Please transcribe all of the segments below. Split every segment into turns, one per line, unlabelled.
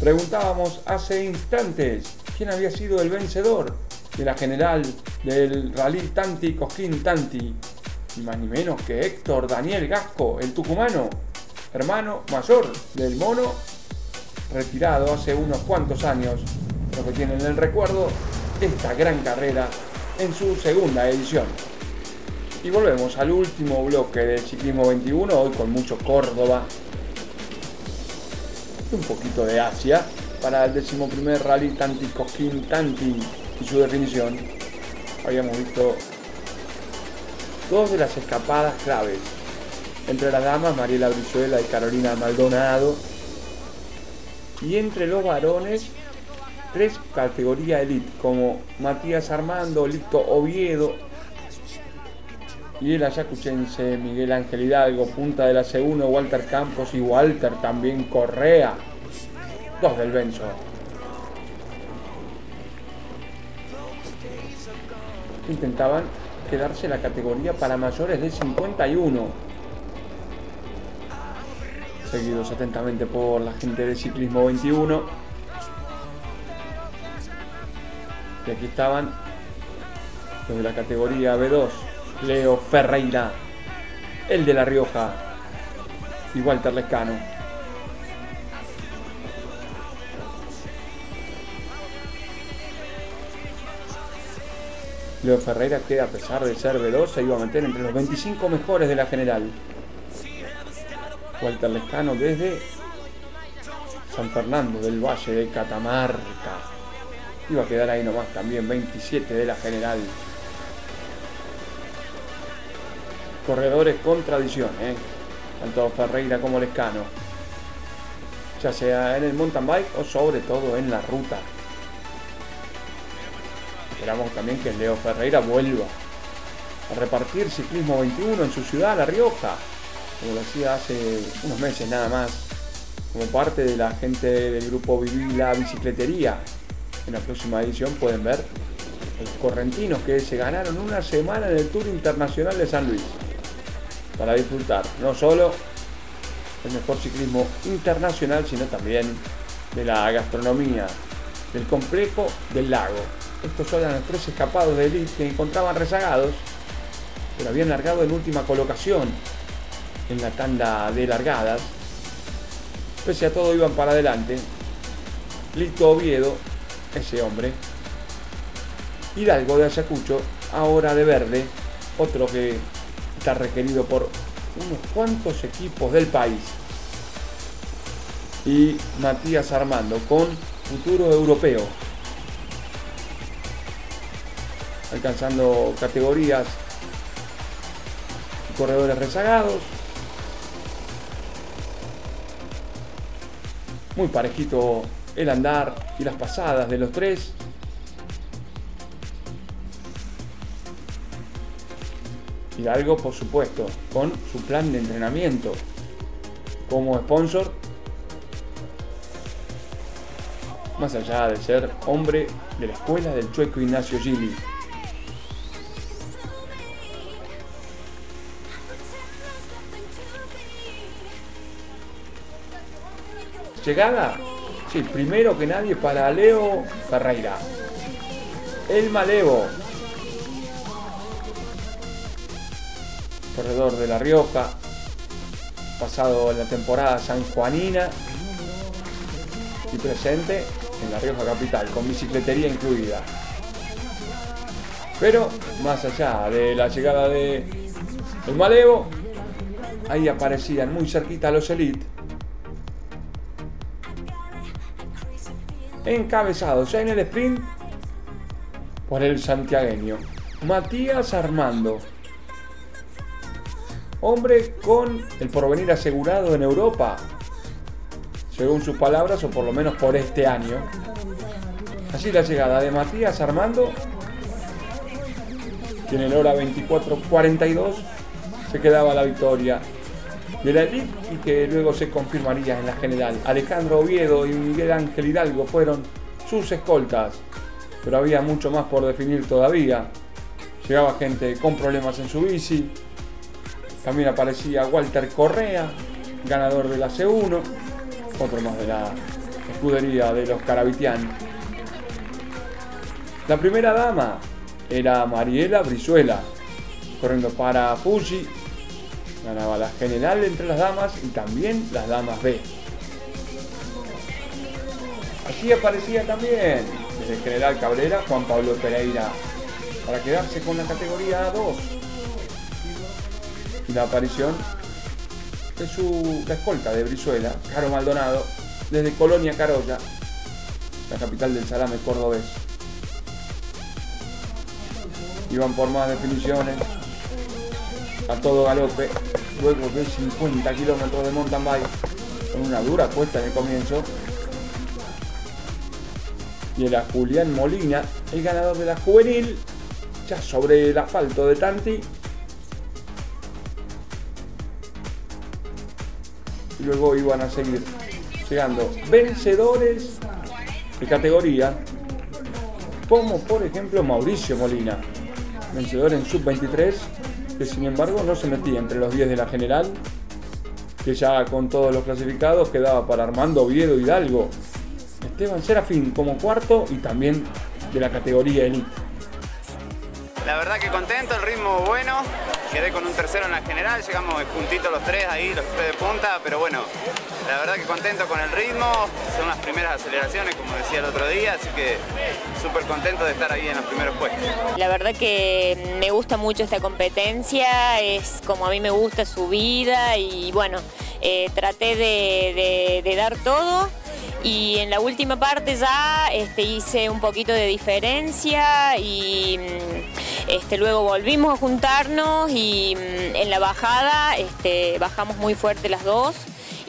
Preguntábamos hace instantes quién había sido el vencedor de la general del rally Tanti Cosquín Tanti. Ni más ni menos que Héctor Daniel Gasco, el tucumano, hermano mayor del mono, retirado hace unos cuantos años, lo que tienen el recuerdo esta gran carrera en su segunda edición. Y volvemos al último bloque del ciclismo 21, hoy con mucho Córdoba, un poquito de Asia para el decimoprimer rally Tanti Cosquín Tanti y su definición. Habíamos visto dos de las escapadas claves entre las damas Mariela Brizuela y Carolina Maldonado y entre los varones tres categorías elite como Matías Armando, Lito Oviedo y el ayacuchense Miguel Ángel Hidalgo, punta de la C1 Walter Campos y Walter también Correa, dos del Benzo. Intentaban quedarse la categoría para mayores de 51. Seguidos atentamente por la gente de Ciclismo 21. Y aquí estaban los de la categoría B2. Leo Ferreira, el de La Rioja y Walter Lescano. Leo Ferreira que a pesar de ser veloz se iba a meter entre los 25 mejores de la general. Walter Lescano desde San Fernando del Valle de Catamarca. Iba a quedar ahí nomás también 27 de la general. Corredores con tradición, ¿eh? tanto Ferreira como Lescano. Ya sea en el mountain bike o sobre todo en la ruta. Esperamos también que Leo Ferreira vuelva a repartir ciclismo 21 en su ciudad, La Rioja, como lo hacía hace unos meses nada más, como parte de la gente del grupo Viví la Bicicletería. En la próxima edición pueden ver los correntinos que se ganaron una semana en el Tour Internacional de San Luis para disfrutar no solo el mejor ciclismo internacional, sino también de la gastronomía del complejo del lago. Estos eran los tres escapados de elite que encontraban rezagados, pero habían largado en última colocación en la tanda de largadas. Pese a todo iban para adelante. Lito Oviedo, ese hombre. Hidalgo de Ayacucho, ahora de verde, otro que está requerido por unos cuantos equipos del país. Y Matías Armando con futuro europeo. Alcanzando categorías corredores rezagados. Muy parejito el andar y las pasadas de los tres. Hidalgo, por supuesto, con su plan de entrenamiento como sponsor, más allá de ser hombre de la escuela del chueco Ignacio Gili. Llegada, sí, primero que nadie para Leo Ferreira. El Malevo, corredor de La Rioja, pasado la temporada sanjuanina y presente en La Rioja Capital, con bicicletería incluida. Pero más allá de la llegada de el Malevo, ahí aparecían muy cerquita los Elite. Encabezados en el sprint por el santiagueño Matías Armando hombre con el porvenir asegurado en Europa, según sus palabras, o por lo menos por este año. Así la llegada de Matías Armando, que en el hora 24.42 se quedaba la victoria de la Elite y que luego se confirmaría en la general. Alejandro Oviedo y Miguel Ángel Hidalgo fueron sus escoltas, pero había mucho más por definir todavía. Llegaba gente con problemas en su bici, también aparecía Walter Correa, ganador de la C1, otro más de la escudería de los Caravitian. La primera dama era Mariela Brizuela, corriendo para Fuji. Ganaba la general entre las damas y también las damas B. Allí aparecía también desde el general Cabrera Juan Pablo Pereira para quedarse con la categoría 2. La aparición de su escolta de Brizuela, Caro Maldonado, desde Colonia Carolla, la capital del salame cordobés. Iban por más definiciones, a todo galope, luego de 50 kilómetros de mountain bike, con una dura cuesta en el comienzo. Y era Julián Molina, el ganador de la juvenil, ya sobre el asfalto de Tanti. Luego iban a seguir llegando vencedores de categoría, como por ejemplo Mauricio Molina, vencedor en sub-23, que sin embargo no se metía entre los 10 de la general, que ya con todos los clasificados quedaba para Armando Oviedo Hidalgo, Esteban Serafín como cuarto y también de la categoría Elite.
La verdad que contento, el ritmo bueno, quedé con un tercero en la general, llegamos juntitos los tres ahí, los tres de punta, pero bueno, la verdad que contento con el ritmo, son las primeras aceleraciones, como decía el otro día, así que súper contento de estar ahí en los primeros puestos.
La verdad que me gusta mucho esta competencia, es como a mí me gusta su vida y bueno, eh, traté de, dar todo y en la última parte ya este, hice un poquito de diferencia y mm, este, luego volvimos a juntarnos y mm, en la bajada este, bajamos muy fuerte las dos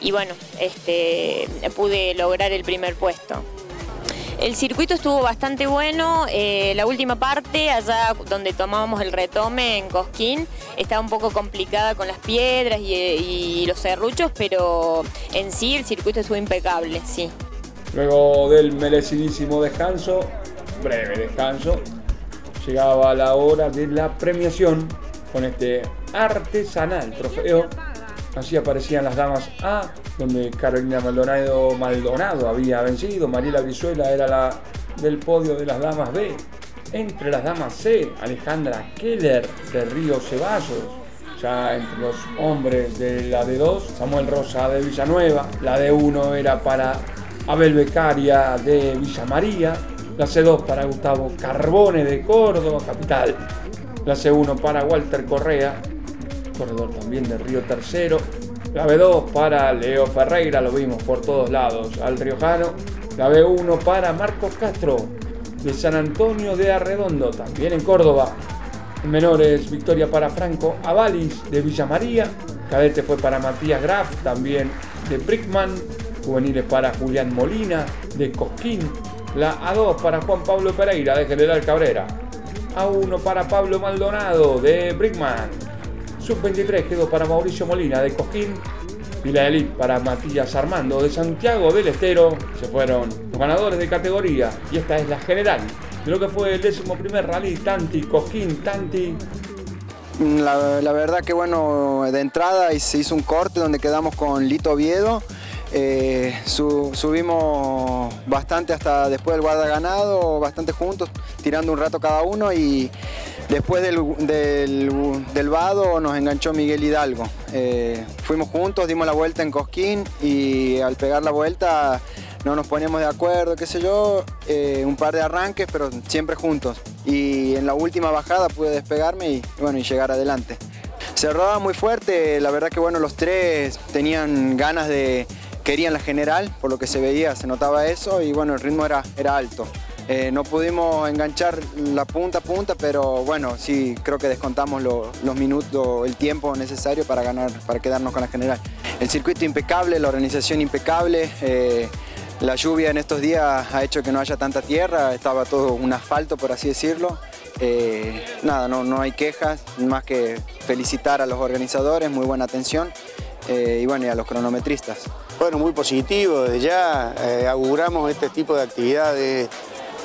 y bueno, este, pude lograr el primer puesto. El circuito estuvo bastante bueno, eh, la última parte, allá donde tomábamos el retome en Cosquín, estaba un poco complicada con las piedras y, y los serruchos, pero en sí el circuito estuvo impecable, sí.
Luego del merecidísimo descanso, breve descanso, llegaba la hora de la premiación con este artesanal trofeo. Así aparecían las damas A, donde Carolina Maldonado, había vencido, Mariela Brizuela era la del podio de las damas B. Entre las damas C, Alejandra Keller de Río Ceballos, ya entre los hombres de la D2, Samuel Rosa de Villanueva, la D1 era para Abel Becaria de Villa María, la C2 para Gustavo Carbone de Córdoba, capital, la C1 para Walter Correa, corredor también de Río Tercero, la B2 para Leo Ferreira, lo vimos por todos lados, al Riojano, la B1 para Marcos Castro de San Antonio de Arredondo, también en Córdoba, en menores victoria para Franco Avalis de Villa María, cadete fue para Matías Graf, también de Brickman, juveniles para Julián Molina de Cosquín, la A2 para Juan Pablo Pereira de General Cabrera, A1 para Pablo Maldonado de Brickman, Sub-23 quedó para Mauricio Molina de Cosquín. Y la Elite para Matías Armando de Santiago del Estero. Se fueron los ganadores de categoría. Y esta es la general de lo que fue el décimo primer rally Tanti, Cosquín, Tanti,
la, la, verdad que bueno, de entrada se hizo un corte donde quedamos con Lito Oviedo eh, subimos bastante hasta después del guarda ganado, bastante juntos, tirando un rato cada uno y después del, del, vado nos enganchó Miguel Hidalgo. Eh, fuimos juntos, dimos la vuelta en Cosquín y al pegar la vuelta no nos poníamos de acuerdo, qué sé yo, eh, un par de arranques, pero siempre juntos. Y en la última bajada pude despegarme y, bueno, y llegar adelante. Se rodaba muy fuerte, la verdad que bueno, los tres tenían ganas de, querían la general, por lo que se veía, se notaba eso y bueno, el ritmo era, era alto. Eh, no pudimos enganchar la punta a punta, pero bueno, sí creo que descontamos los minutos, el tiempo necesario para ganar, para quedarnos con la general. El circuito impecable, la organización impecable, eh, la lluvia en estos días ha hecho que no haya tanta tierra, estaba todo un asfalto por así decirlo. Eh, nada, no, no hay quejas, más que felicitar a los organizadores, muy buena atención y bueno, y a los cronometristas.
Bueno, muy positivo, desde ya eh, auguramos este tipo de actividades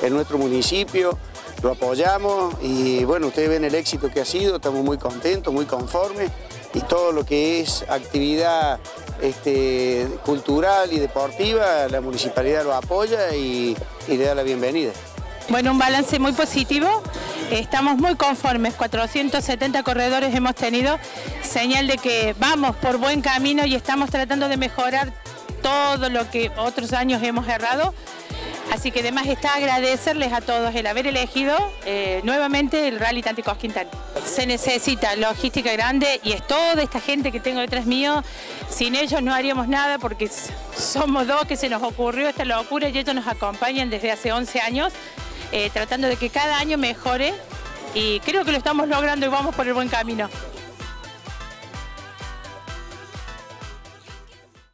en nuestro municipio, lo apoyamos y bueno, ustedes ven el éxito que ha sido, estamos muy contentos, muy conformes y todo lo que es actividad este, cultural y deportiva, la municipalidad lo apoya y, y le da la bienvenida.
Bueno, un balance muy positivo. Estamos muy conformes, 470 corredores hemos tenido, señal de que vamos por buen camino y estamos tratando de mejorar todo lo que otros años hemos errado. Así que además está agradecerles a todos el haber elegido eh, nuevamente el Rally Tanti Cosquintán. Se necesita logística grande y es toda esta gente que tengo detrás mío. Sin ellos no haríamos nada porque somos dos que se nos ocurrió esta locura y ellos nos acompañan desde hace 11 años eh, tratando de que cada año mejore y creo que lo estamos logrando y vamos por el buen camino.